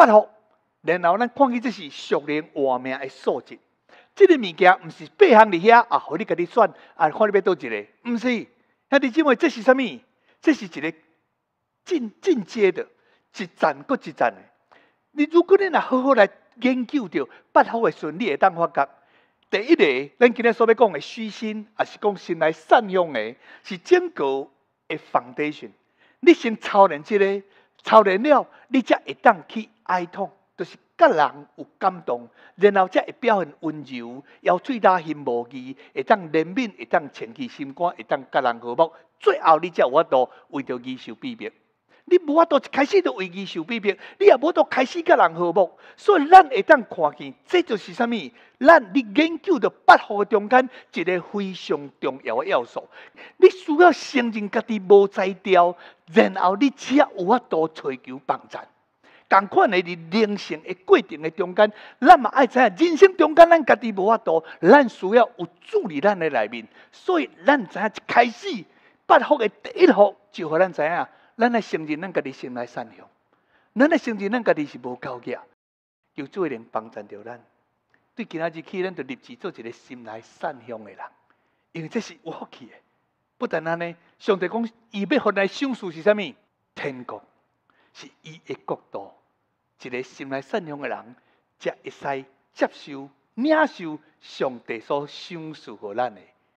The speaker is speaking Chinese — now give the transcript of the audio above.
八福，然后咱看起这是属灵活命的素质。这个物件毋是八项伫遐啊，互你家己选啊，看你要倒一个，毋是。兄弟姊妹，这是啥物？这是一个进进阶的，一站搁一站的。你如果你若好好来研究着八福的顺你，会当发觉。第一个，咱今日所要讲的虚心，也是讲心来善用的，是整个的 foundation。你先操练这个，操练了，你才会当去哀痛，就是甲人有感动，然后才会表现温柔，要嘴大心无义，会当怜悯，会当清气心肝，会当甲人和睦，最后你才有法度为着伊受逼迫。你无法度一开始就为伊受逼迫，你也无法度开始甲人和睦，所以咱会当看见，这就是啥物？咱你研究的八号中间一个非常重要的要素。你需要承认家己无才调，然后你才有法度追求帮助。共款的伫人生的过程诶中间，咱嘛爱知影人生中间咱家己无法度，咱需要有助力咱诶内面。所以咱知影一开始八福诶第一福，就互咱知影。咱诶承认，咱家己心来善良；咱诶承认，咱家己是无够格，求主能帮助着咱。对今仔日起，咱就立志做一个心来善良诶人，因为这是有福气诶。不但安尼，上帝讲，伊要互咱享受是啥物？天国是伊的国度。一个心内善良的人，才会使接受、领受上帝所赏赐互咱的。